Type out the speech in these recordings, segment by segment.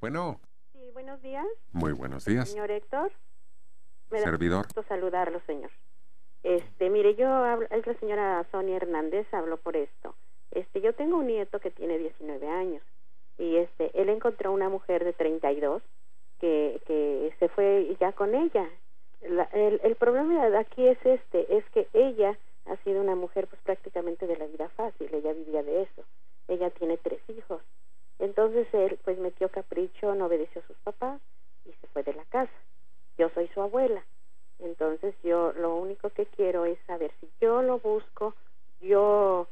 Bueno. Sí, buenos días. Muy buenos días. Señor Héctor. Me Servidor. Da gusto saludarlo, señor. Este, mire, yo hablo, es la señora Sonia Hernández, hablo por esto. Este, yo tengo un nieto que tiene 19 años y este, él encontró una mujer de 32 que, que se fue ya con ella. el, el problema de aquí es este, es que ella ha sido una mujer pues prácticamente de la vida fácil, ella vivía de eso. Ella tiene tres hijos. Entonces él pues metió capricho, no obedeció a sus papás y se fue de la casa. Yo soy su abuela. Entonces yo lo único que quiero es saber si yo lo busco, yo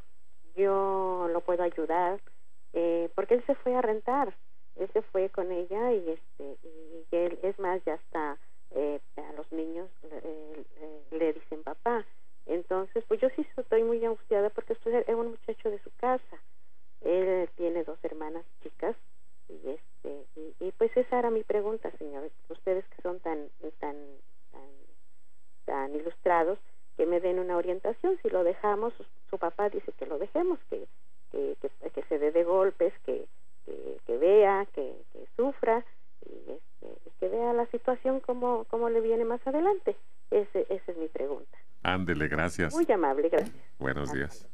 yo lo puedo ayudar, eh, porque él se fue a rentar, él se fue con ella y este y él es más ya está eh, a los niños le dicen papá entonces, pues yo sí estoy muy angustiada porque es un muchacho de su casa. Él tiene dos hermanas chicas y este y, pues esa era mi pregunta, señores. Ustedes que son tan tan tan tan ilustrados, que me den una orientación. Si lo dejamos, su, papá dice que lo dejemos, que que, que, se dé de golpes, que, que, vea, que, sufra y este, que vea la situación como, como le viene más adelante. Ese, esa es mi pregunta. Ándele, gracias. Muy amable, gracias. Buenos días.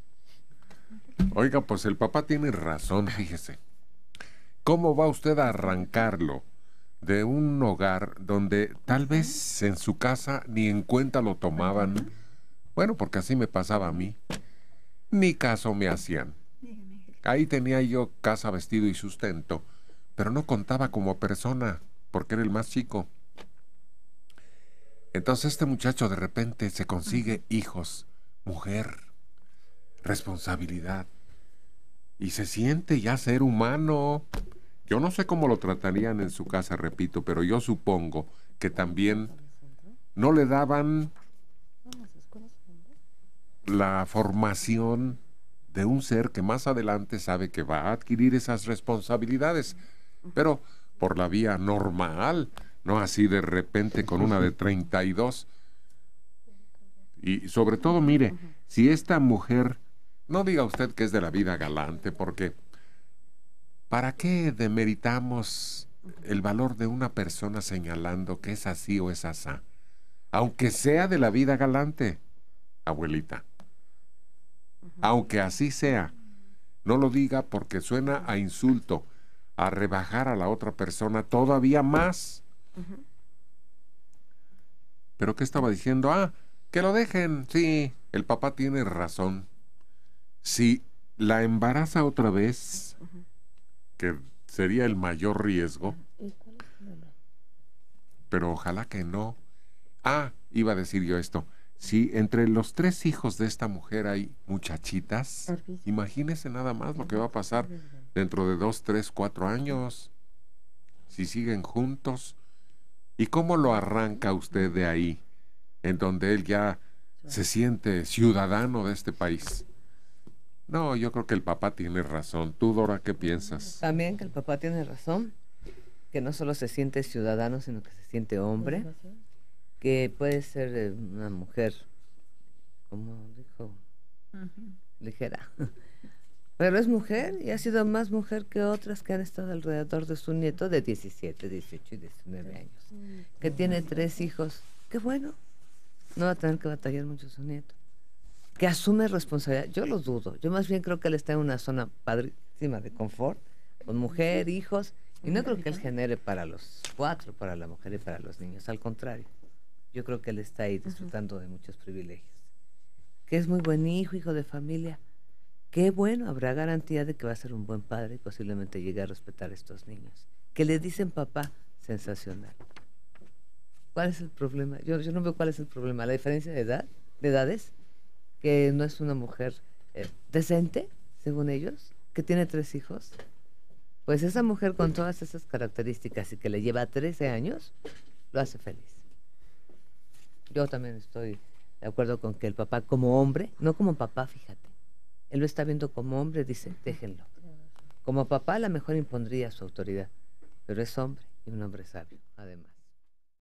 Oiga, pues el papá tiene razón, fíjese. ¿Cómo va usted a arrancarlo de un hogar donde tal vez en su casa ni en cuenta lo tomaban? Bueno, porque así me pasaba a mí. Ni caso me hacían. Ahí tenía yo casa, vestido y sustento, pero no contaba como persona, porque era el más chico. Entonces este muchacho de repente se consigue hijos, mujer, responsabilidad y se siente ya ser humano. Yo no sé cómo lo tratarían en su casa, repito, pero yo supongo que también no le daban la formación de un ser que más adelante sabe que va a adquirir esas responsabilidades, pero por la vía normal, no así de repente con una de 32. Y sobre todo, mire, si esta mujer, no diga usted que es de la vida galante, porque ¿para qué demeritamos el valor de una persona señalando que es así o es asá? Aunque sea de la vida galante, abuelita. Aunque así sea, no lo diga porque suena a insulto, a rebajar a la otra persona todavía más. ¿Pero qué estaba diciendo? Ah, que lo dejen. Sí, el papá tiene razón. Si la embaraza otra vez, que sería el mayor riesgo, pero ojalá que no. Ah, iba a decir yo esto. Si entre los tres hijos de esta mujer hay muchachitas, imagínese nada más lo que va a pasar dentro de dos, tres, cuatro años. Si siguen juntos, ¿Y cómo lo arranca usted de ahí, en donde él ya se siente ciudadano de este país? No, yo creo que el papá tiene razón. ¿Tú, Dora, qué piensas? También que el papá tiene razón, que no solo se siente ciudadano, sino que se siente hombre, que puede ser eh, una mujer, como dijo, ligera. Pero es mujer y ha sido más mujer que otras que han estado alrededor de su nieto de 17, 18 y 19 años, que tiene tres hijos. Qué bueno. No va a tener que batallar mucho su nieto. Que asume responsabilidad. Yo lo dudo. Yo más bien creo que él está en una zona padrísima de confort, con mujer, hijos, y no creo que él genere para los cuatro, para la mujer y para los niños. Al contrario, yo creo que él está ahí disfrutando de muchos privilegios. Que es muy buen hijo, hijo de familia Qué bueno, habrá garantía de que va a ser un buen padre y posiblemente llegue a respetar a estos niños. Que le dicen papá, sensacional. ¿Cuál es el problema? Yo, yo no veo cuál es el problema. La diferencia de edad, de edades, que no es una mujer eh, decente, según ellos, que tiene tres hijos. Pues esa mujer con todas esas características y que le lleva 13 años, lo hace feliz. Yo también estoy de acuerdo con que el papá como hombre, no como papá, fíjate, él lo está viendo como hombre, dice, déjenlo. Como papá, a lo mejor impondría su autoridad, pero es hombre y un hombre sabio, además.